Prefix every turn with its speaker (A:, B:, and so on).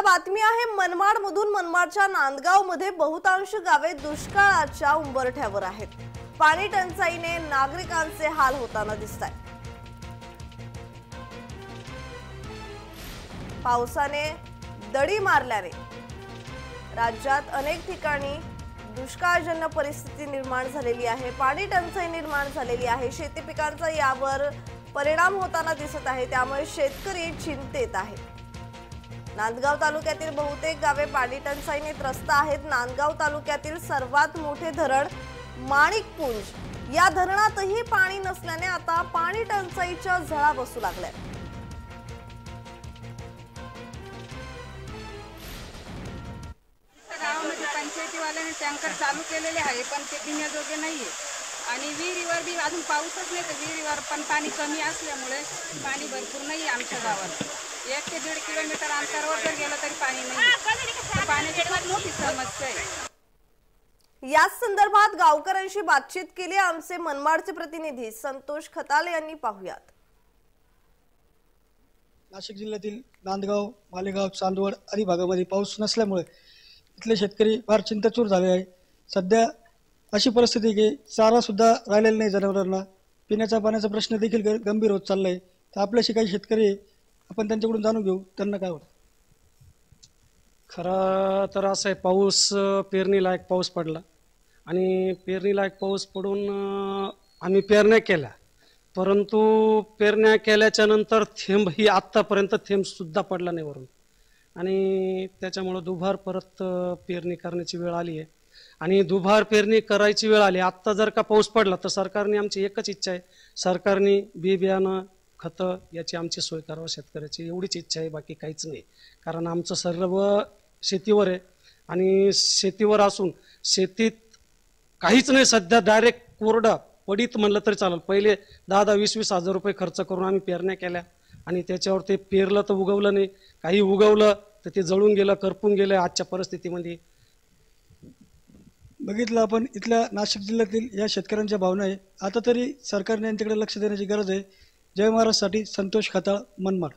A: आता बातमी आहे मनमाड मधून मनमाडच्या नांदगावमध्ये बहुतांश गावे दुष्काळाच्या उंबरठ्यावर आहेत. पाणी टंचाईने नागरिकांचे हाल होताना दिसत आहेत पावसाने दडी मारल्याने राज्यात अनेक ठिकाणी दुष्काळजन्य परिस्थिती निर्माण झालेली आहे पाणी टंचाई निर्माण झालेली आहे शेती पिकांचा यावर परिणाम होताना दिसत आहे त्यामुळे शेतकरी चिंतेत आहेत. नांदगाव तालुक्यातील बहुतेक गावे पाणी टंचाईने त्रस्त आहेत. नांदगाव तालुक्यातील सर्वात मोठे धरण माणिकपुंज या धरणातही पाणी नसल्याने आता पाणी टंचाईच्या झळा बसू लागल्या.
B: गावामध्ये पंचायतीवाल्याने टँकर चालू केलेले आहे पण ते पिण्याजोगे नाहीये. आणि विहिरीवर बी अजून पाऊसच नाही तर विहिरीवर पण पाणी कमी असल्यामुळे पाणी भरपूर नाही आमच्या गावात. एक ते दीड किलोमीटर अंतरावर जर गेलं तरी पाणी नाही. पाण्याची खूप मोठी समस्या आहे.
A: याच संदर्भात गावकऱ्यांशी बातचीत केली आमचे मनमाडचे प्रतिनिधी संतोष खताले यांनी पाहुयात.
C: नाशिक जिल्ह्यातील नांदगाव मालेगाव चांदवड आदी भागामध्ये पाऊस नसल्यामुळे इथले शेतकरी फार चिंताचूर झाले आहे. सध्या अशी परिस्थिती आहे की चारासुद्धा राहिलेला नाही जनावरांना. पिण्याच्या पाण्याचा प्रश्न देखील गंभीर होत चालला आहे तर आपल्याशी काही शेतकरी आपण त्यांच्याकडून जाणून घेऊ. त्यांना काय होतं
D: खरं तर असं आहे पाऊस पेरणीलायक पाऊस पडला. आणि पेरणीलायक पाऊस पडून आम्ही पेरण्या केल्या. परंतु पेरण्या केल्याच्यानंतर थेंब ही आत्तापर्यंत थेंबसुद्धा पडला नाही वरून. आणि त्याच्यामुळं दुभार परत पेरणी करण्याची वेळ आली आहे. आणि दुभार पेरणी करायची वेळ आली. आत्ता जर का पाऊस पडला तर सरकारने आमची एकच इच्छा आहे. सरकारने बी बियाणं खतं याची आमची सोय करावं शेतकऱ्याची एवढीच इच्छा आहे बाकी काहीच नाही. कारण आमचं सर्व शेतीवर आहे. आणि शेतीवर असून शेतीत काहीच नाही सध्या डायरेक्ट कोरडा पडीत म्हणलं तरी चालेल. पहिले दहा दहा वीस वीस हजार रुपये खर्च करून आम्ही पेरण्या केल्या. आणि त्याच्यावर ते पेरलं तर उगवलं नाही. काही उगवलं तर ते जळून गेलं करपून गेलं आजच्या परिस्थितीमध्ये.
C: बघितलं आपण इथल्या नाशिक जिल्ह्यातील या शेतकऱ्यांच्या भावना आहे. आता तरी सरकारने यांच्याकडे लक्ष देण्याची गरज आहे. जय महाराजसाठी संतोष खताळ मनमाड.